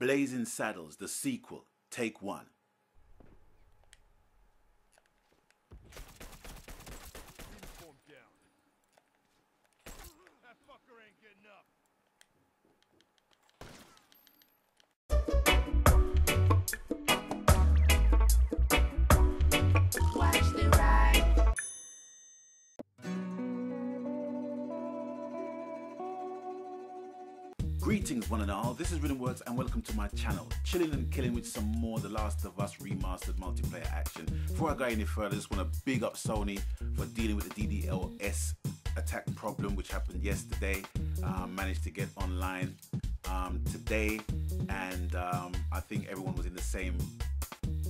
Blazing Saddles, the sequel, take one. Greetings one and all, this is Riddimworks and welcome to my channel. Chilling and killing with some more The Last of Us remastered multiplayer action. Before I go any further, I just want to big up Sony for dealing with the DDoS attack problem which happened yesterday. Um, managed to get online um, today and um, I think everyone was in the same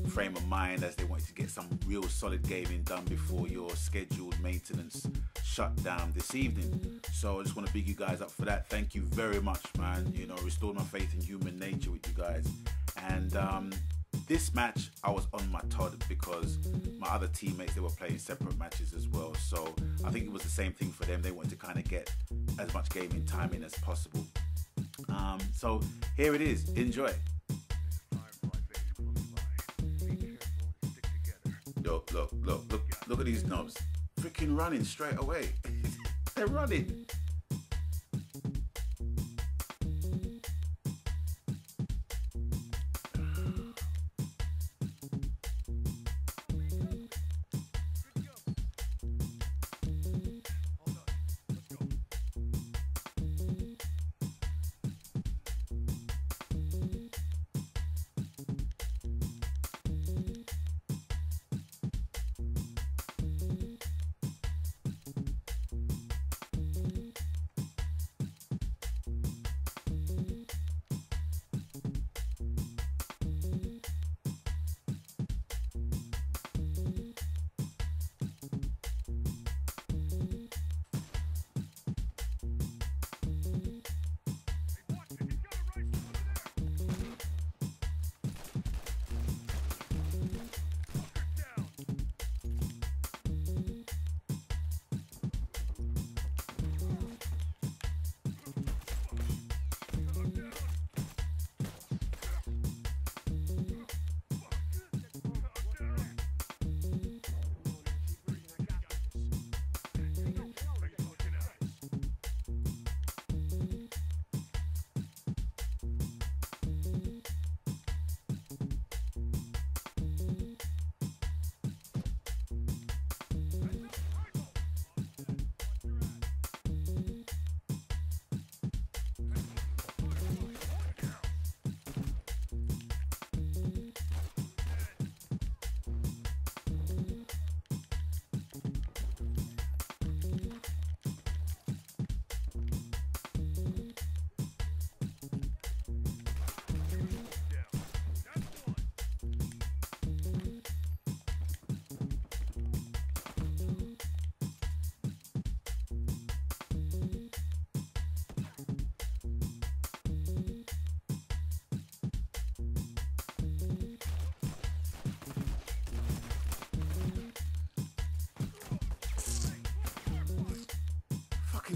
frame of mind as they wanted to get some real solid gaming done before your scheduled maintenance shut down this evening. So I just want to big you guys up for that. Thank you very much, man. You know, restored my faith in human nature with you guys. And um, this match, I was on my Todd because my other teammates they were playing separate matches as well. So I think it was the same thing for them. They wanted to kind of get as much gaming time in as possible. Um, so here it is. Enjoy. Look, look, look, look, at these knobs freaking running straight away. They're running.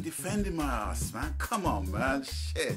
Defending my ass, man. Come on, man. Shit.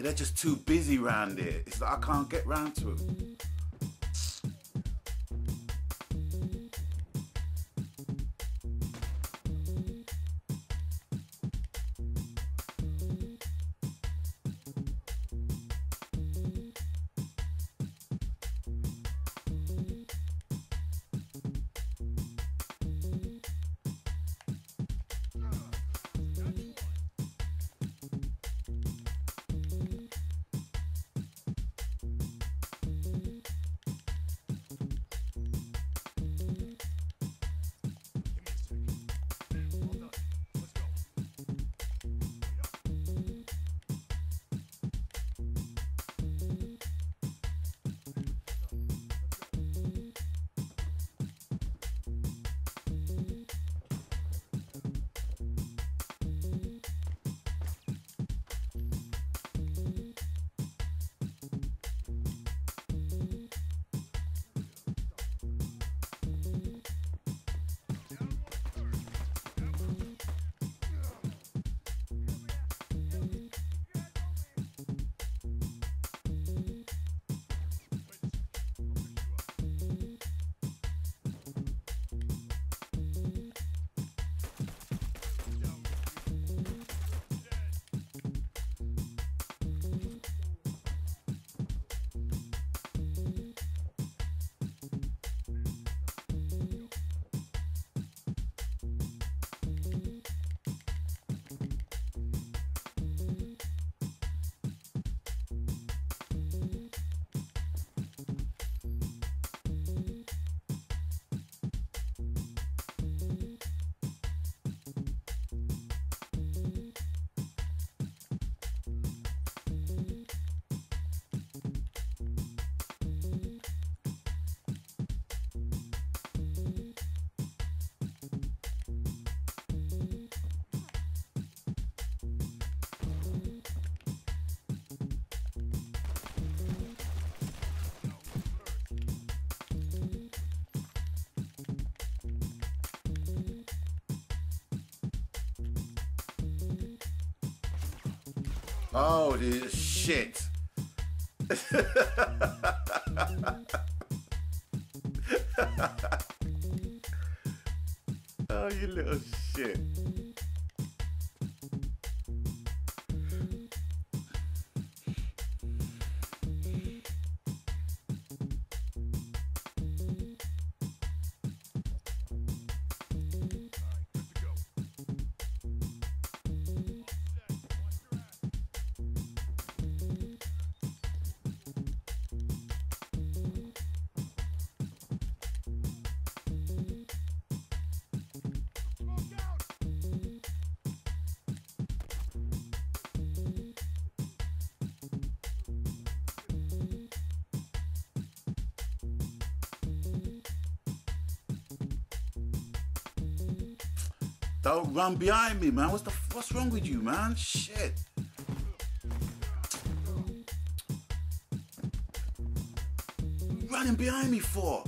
They're just too busy round here. It's like I can't get round to them. Oh, this shit. oh, you little shit. Don't run behind me, man. What's the what's wrong with you, man? Shit. running behind me for?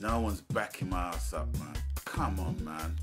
No one's backing my ass up, man. Come on, man.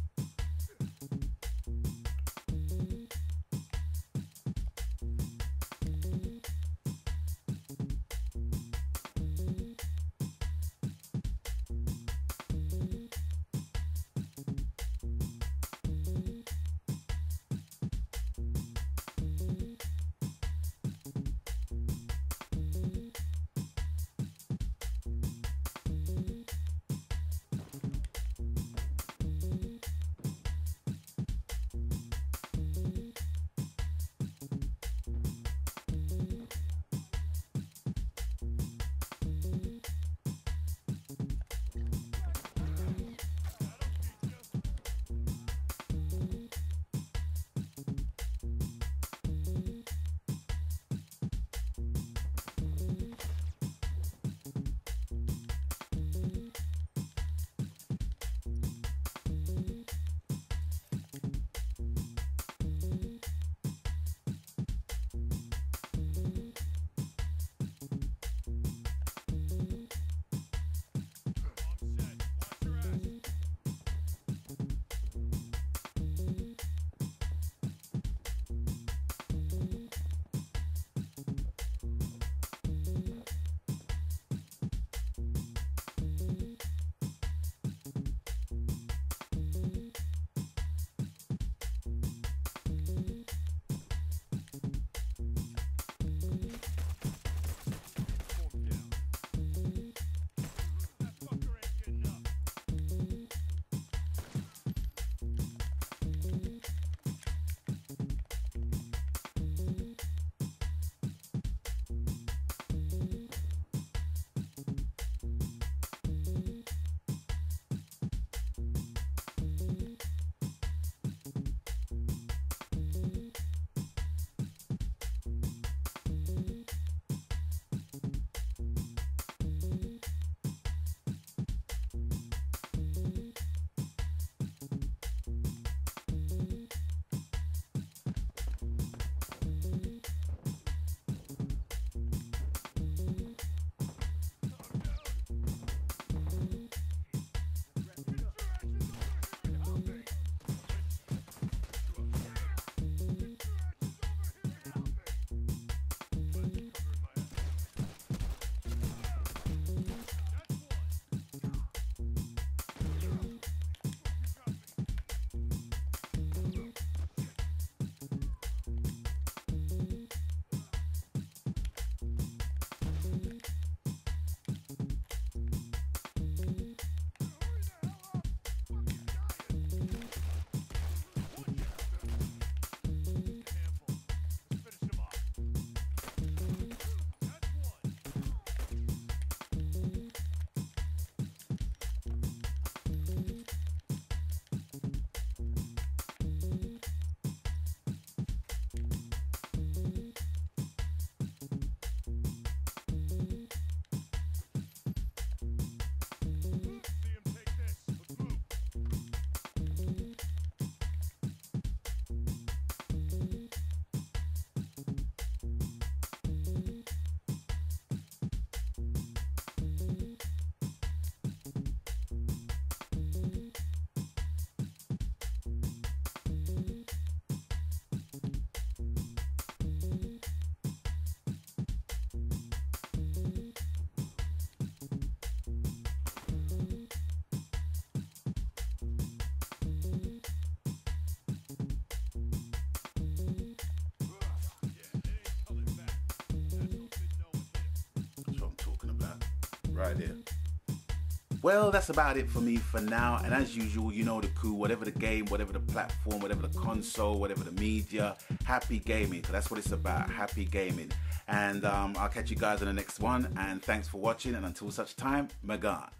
Right there. Well, that's about it for me for now. And as usual, you know the coup, whatever the game, whatever the platform, whatever the console, whatever the media, happy gaming. That's what it's about, happy gaming. And um, I'll catch you guys in the next one. And thanks for watching. And until such time, Magan.